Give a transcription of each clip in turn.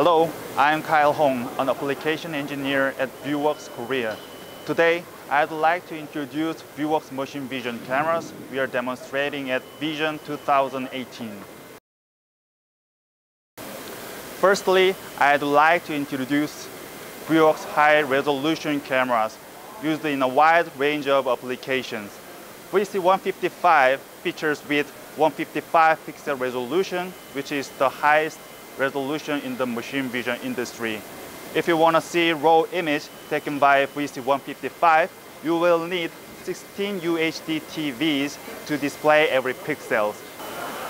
Hello, I'm Kyle Hong, an application engineer at Vieworks Korea. Today, I'd like to introduce Vieworks machine vision cameras we are demonstrating at Vision 2018. Firstly, I'd like to introduce Vieworks high-resolution cameras used in a wide range of applications. VC155 features with 155 pixel resolution, which is the highest resolution in the machine vision industry. If you want to see raw image taken by VC155, you will need 16 UHD TVs to display every pixel.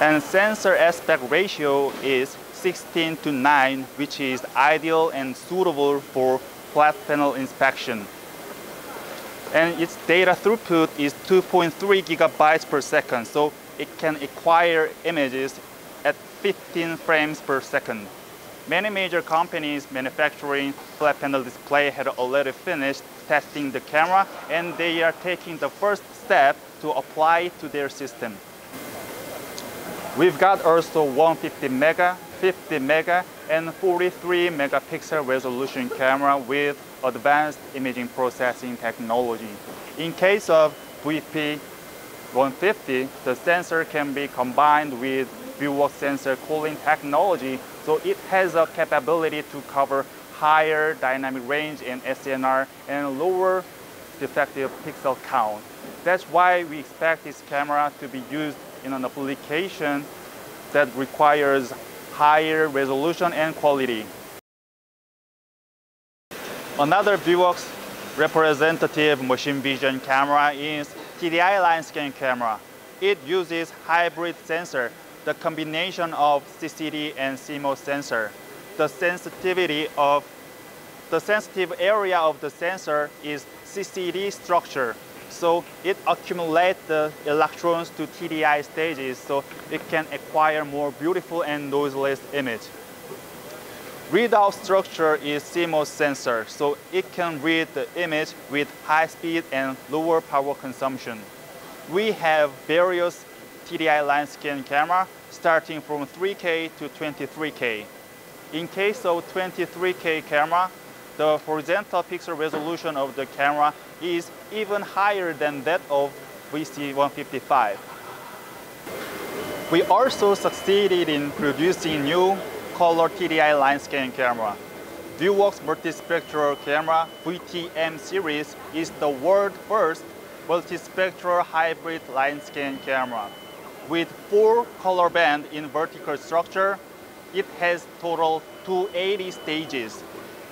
And sensor aspect ratio is 16 to 9, which is ideal and suitable for flat panel inspection. And its data throughput is 2.3 gigabytes per second, so it can acquire images 15 frames per second. Many major companies manufacturing flat panel display had already finished testing the camera and they are taking the first step to apply to their system. We've got also 150 mega, 50 mega, and 43 megapixel resolution camera with advanced imaging processing technology. In case of VP 150, the sensor can be combined with Vieworks sensor cooling technology so it has a capability to cover higher dynamic range in SNR and lower defective pixel count. That's why we expect this camera to be used in an application that requires higher resolution and quality. Another Vieworks representative machine vision camera is TDI line scan camera. It uses hybrid sensor the combination of CCD and CMOS sensor. The sensitivity of the sensitive area of the sensor is CCD structure. So it accumulates the electrons to TDI stages so it can acquire more beautiful and noiseless image. Readout structure is CMOS sensor, so it can read the image with high speed and lower power consumption. We have various TDI line scan camera starting from 3K to 23K. In case of 23K camera, the horizontal pixel resolution of the camera is even higher than that of VC155. We also succeeded in producing new color TDI line scan camera. Vieworks multispectral camera VTM series is the world first multispectral hybrid line scan camera. With four color band in vertical structure, it has total 280 stages.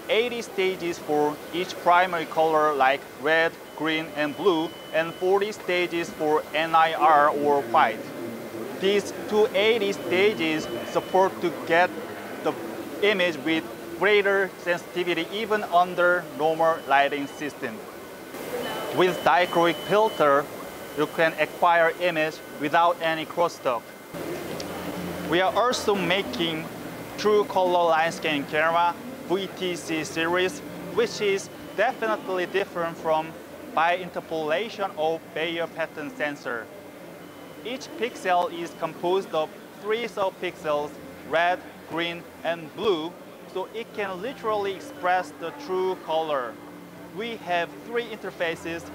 80 stages for each primary color like red, green, and blue, and 40 stages for NIR or white. These 280 stages support to get the image with greater sensitivity even under normal lighting system. With dichroic filter, you can acquire image without any crosstalk. We are also making true color line camera VTC series, which is definitely different from bi-interpolation or Bayer pattern sensor. Each pixel is composed of three subpixels, red, green, and blue, so it can literally express the true color. We have three interfaces,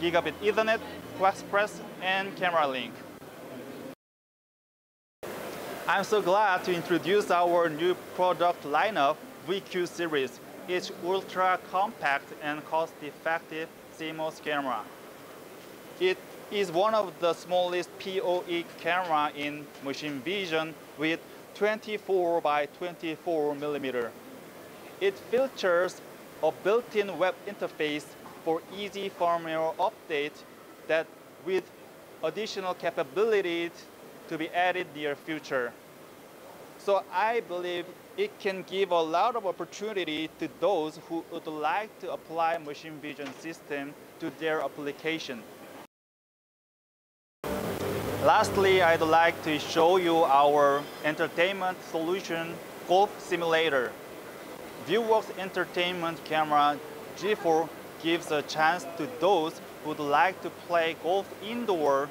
gigabit Ethernet, Express and Camera Link. I'm so glad to introduce our new product lineup, VQ series. It's ultra compact and cost-effective CMOS camera. It is one of the smallest PoE camera in machine vision with 24 by 24 millimeter. It features a built-in web interface for easy firmware update that with additional capabilities to be added near future. So I believe it can give a lot of opportunity to those who would like to apply machine vision system to their application. Lastly, I'd like to show you our entertainment solution golf simulator. Vieworks Entertainment Camera G4 gives a chance to those would like to play golf indoor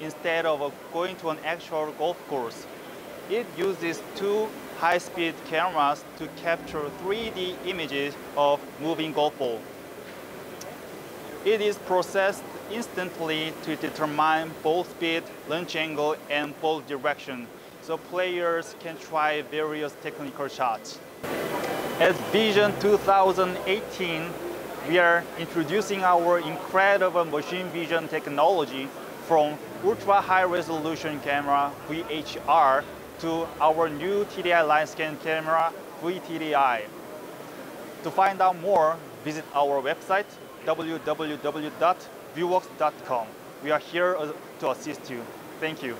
instead of going to an actual golf course. It uses two high-speed cameras to capture 3D images of moving golf ball. It is processed instantly to determine ball speed, launch angle, and ball direction, so players can try various technical shots. At Vision 2018, we are introducing our incredible machine vision technology from ultra high resolution camera VHR to our new TDI line scan camera VTDI. To find out more, visit our website www.vieworks.com. We are here uh, to assist you. Thank you.